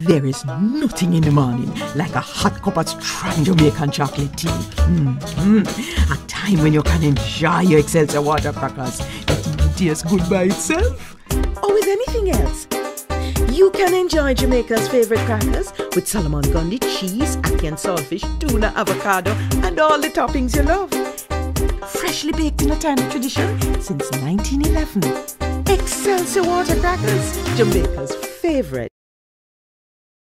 There is nothing in the morning like a hot cup of strong Jamaican chocolate tea. Mm-hmm. A time when you can enjoy your Excelsior water crackers even tastes good by itself. Or with anything else. You can enjoy Jamaica's favorite crackers with Solomon Gundy cheese, ackee and saltfish, tuna, avocado, and all the toppings you love. Freshly baked in a time tradition since 1911. Excelsior Water Crackers, Jamaica's favorite.